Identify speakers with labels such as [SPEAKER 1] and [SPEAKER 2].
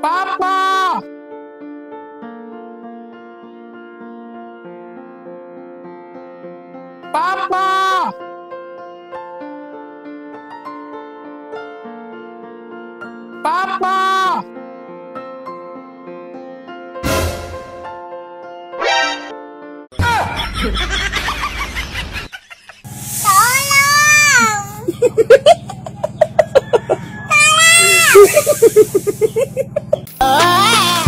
[SPEAKER 1] 爸爸。爸爸，爸爸，爸爸，爸爸。you